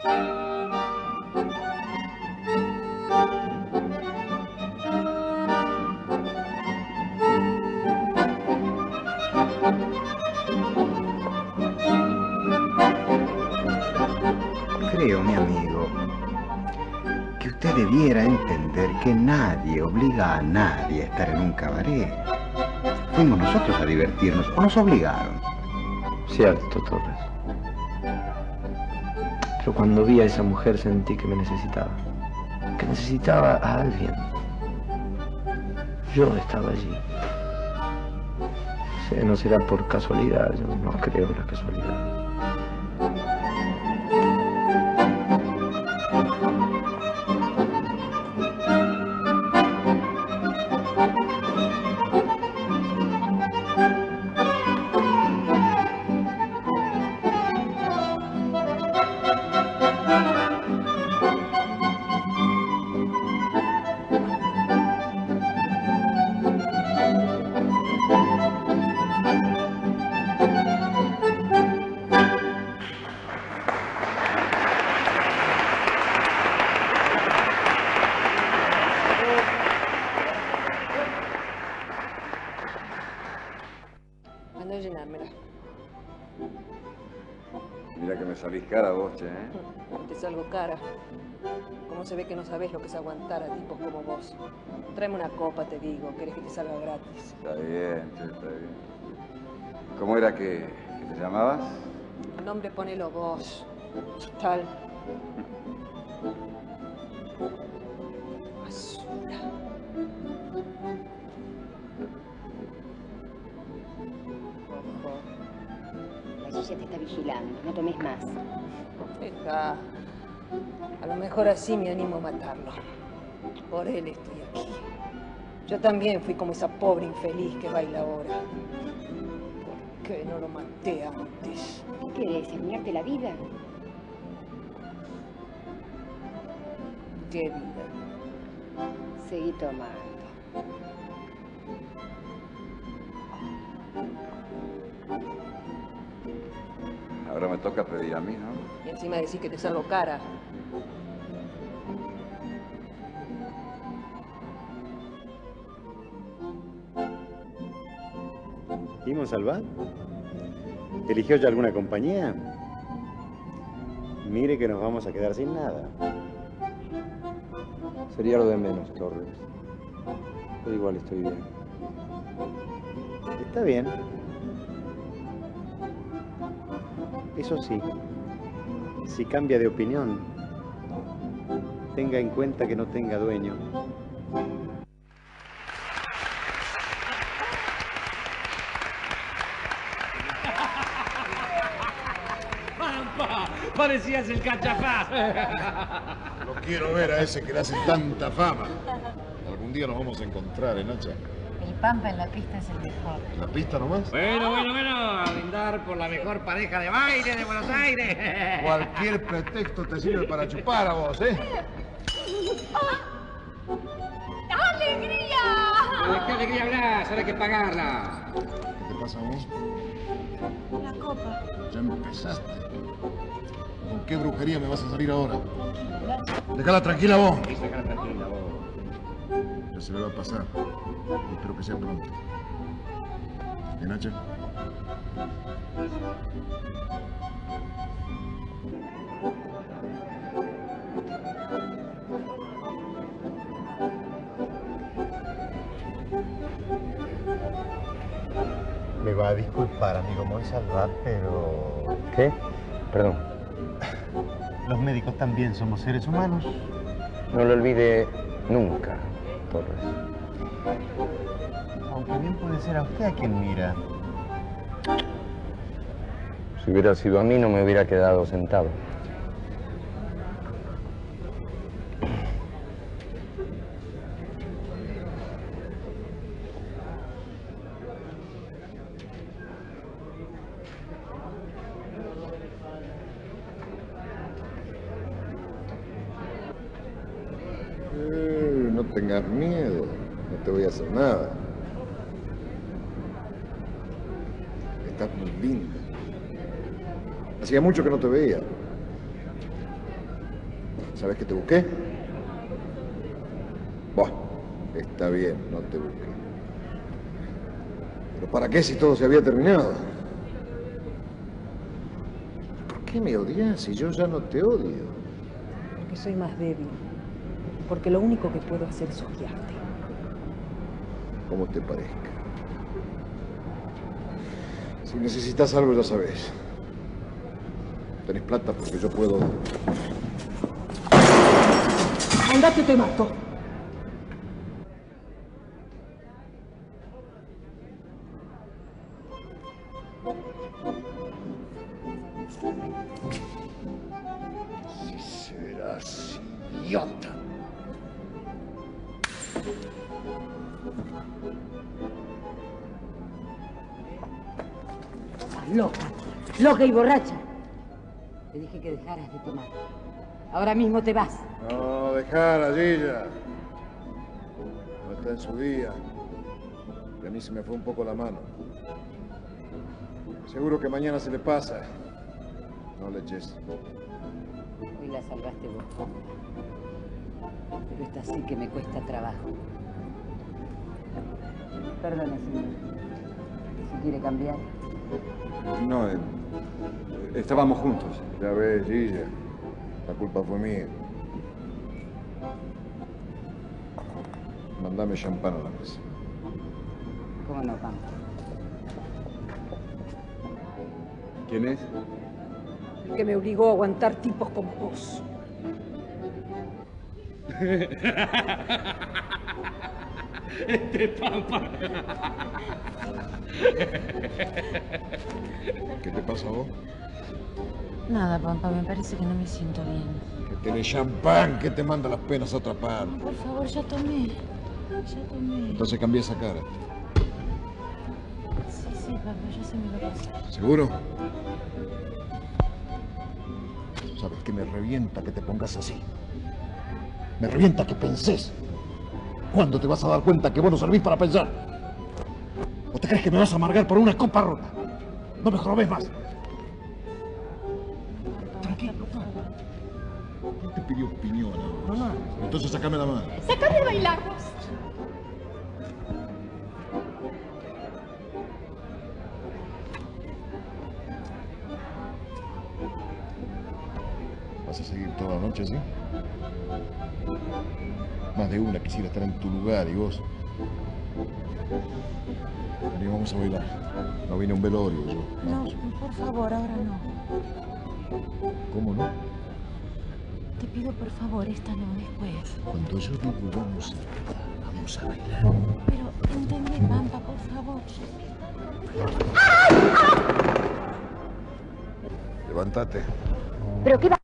Creo, mi amigo, que usted debiera entender que nadie obliga a nadie a estar en un cabaret. Fuimos nosotros a divertirnos o nos obligaron. Cierto, Torres. Pero cuando vi a esa mujer sentí que me necesitaba. Que necesitaba a alguien. Yo estaba allí. No será por casualidad, yo no creo en la casualidad. Salís cara vos, che, ¿eh? Te salgo cara. ¿Cómo se ve que no sabes lo que es aguantar a tipos como vos? Tráeme una copa, te digo. ¿Querés que te salga gratis? Está bien, che, está bien. ¿Cómo era que, que te llamabas? El nombre ponelo vos. Total. La sucia te está vigilando. No tomes más. Deja. A lo mejor así me animo a matarlo. Por él estoy aquí. Yo también fui como esa pobre infeliz que baila ahora. ¿Por qué no lo maté antes? ¿Qué querés? ¿Arruinarte la vida? ¿Qué vida? Seguí tomando. Ahora me toca pedir a mí, ¿no? Y encima decís que te salgo cara. ¿Y Monsalvat? ¿Eligió ya alguna compañía? Mire que nos vamos a quedar sin nada. Sería lo de menos, Torres. Pero igual estoy bien. Está bien. Eso sí, si cambia de opinión, tenga en cuenta que no tenga dueño. ¡Pampa! Parecías el cachafaz. Lo quiero ver a ese que le hace tanta fama. Algún día nos vamos a encontrar, ¿eh, Nacha? El Pampa en la pista es el mejor. ¿La pista nomás? Bueno, bueno, bueno. A brindar por la mejor pareja de baile de Buenos Aires. Cualquier pretexto te sirve para chupar a vos, ¿eh? ¡Alegría! ¿De qué alegría hablas? Ahora hay que pagarla. ¿Qué te pasa a vos? La copa. Ya empezaste. ¿Con qué brujería me vas a salir ahora? Déjala tranquila vos. Sacala tranquila, vos. Ya se le va a pasar. Y espero que sea pronto. ¿Y Nacha? Me va a disculpar, amigo Monsalvat, pero ¿Qué? Perdón. los médicos también somos seres humanos. No lo olvide nunca, Torres. Aunque bien puede ser a usted a quien mira. Si hubiera sido a mí, no me hubiera quedado sentado. Eh, no tengas miedo. No te voy a hacer nada. Estás muy linda. Hacía mucho que no te veía. ¿Sabes que te busqué? Bueno, está bien, no te busqué. ¿Pero para qué si todo se había terminado? ¿Por qué me odias si yo ya no te odio? Porque soy más débil. Porque lo único que puedo hacer es odiarte. Como te parezca. Si necesitas algo, ya sabes. Tenés plata porque yo puedo... Andate, te mato. Si serás idiota. Loca. Loca y borracha. Te dije que dejaras de tomar. Ahora mismo te vas. No, dejar allí ya. No está en su día. Y a mí se me fue un poco la mano. Seguro que mañana se le pasa. No le eches. Hoy la salvaste vos. Pero esta sí que me cuesta trabajo. Perdone, señor. Si quiere cambiar. No, eh, estábamos juntos. Ya ves, Gilla. La culpa fue mía. Mandame champán a la mesa. ¿Cómo no, Pampa? ¿Quién es? El que me obligó a aguantar tipos como vos. Este pampa. ¿Qué te pasa a vos? Nada, Pampa, me parece que no me siento bien. Que tenés champán que te manda las penas a otra parte. Por favor, ya tomé. Ya tomé. Entonces cambia esa cara. Sí, sí, Pampa, ya se me a pasar. ¿Seguro? ¿Sabes que me revienta que te pongas así? Me revienta que pensés. ¿Cuándo te vas a dar cuenta que vos no servís para pensar? ¿O te crees que me vas a amargar por una copa rota? No me jorobes más. Tranquilo, no. ¿Quién te pidió opinión? Mamá. Entonces sacame la mano. ¡Sácame a bailar vos! ¿Vas a seguir toda la noche así? Más de una quisiera estar en tu lugar y vos. Vení, vamos a bailar. No vine a un velorio yo. No, por favor, ahora no. ¿Cómo no? Te pido por favor, esta no después. Cuando yo digo vamos a vamos a bailar. Pero entendé, Pampa, por favor. Levántate. ¿Pero qué va?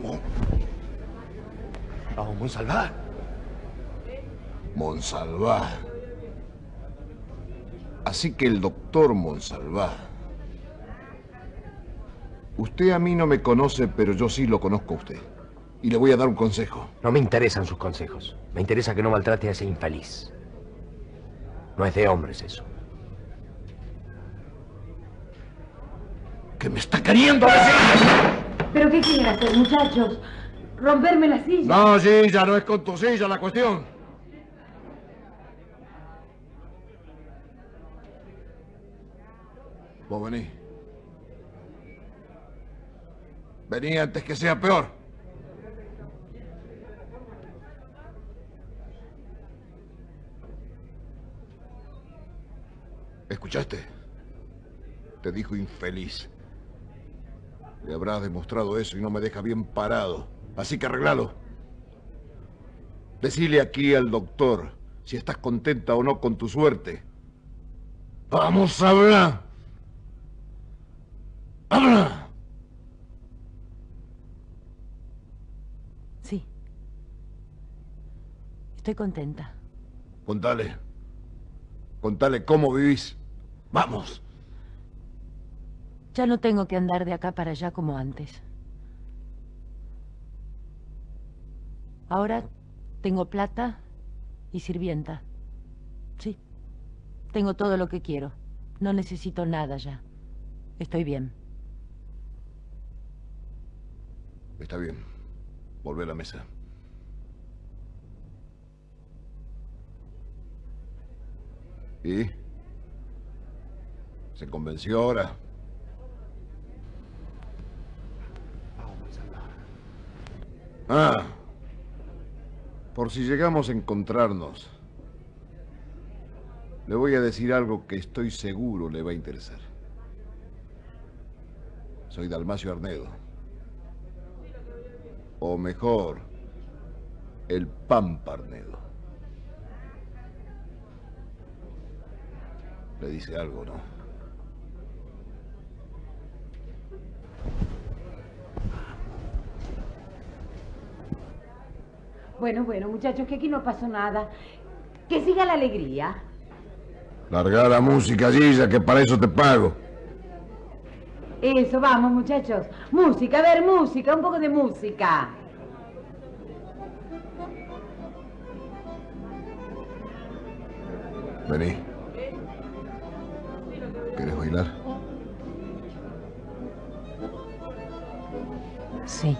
¿Cómo? Vamos, Monsalvat. Monsalvat. Así que el doctor Monsalvat. Usted a mí no me conoce, pero yo sí lo conozco a usted. Y le voy a dar un consejo. No me interesan sus consejos. Me interesa que no maltrate a ese infeliz. No es de hombres eso. ¿Qué me está queriendo decir? ¿Pero qué quieren hacer, muchachos? ¿Romperme la silla? No, ya no es con tu silla la cuestión. Vos vení. Vení antes que sea peor. ¿Escuchaste? Te dijo infeliz. Le habrás demostrado eso y no me deja bien parado. Así que arreglalo. Decile aquí al doctor si estás contenta o no con tu suerte. Vamos a hablar. ¡Habla! Sí. Estoy contenta. Contale. Contale cómo vivís. Vamos. Ya no tengo que andar de acá para allá como antes. Ahora tengo plata y sirvienta. Sí, tengo todo lo que quiero. No necesito nada ya. Estoy bien. Está bien. Volvé a la mesa. ¿Y? ¿Se convenció ahora? Ah. Por si llegamos a encontrarnos, le voy a decir algo que estoy seguro le va a interesar. Soy Dalmacio Arnedo. O mejor, el Pampa Arnedo. Le dice algo, ¿no? Bueno, bueno, muchachos, que aquí no pasó nada. Que siga la alegría. Larga la música, Gilla, que para eso te pago. Eso, vamos, muchachos. Música, a ver, música, un poco de música. Vení. ¿Quieres bailar? Sí.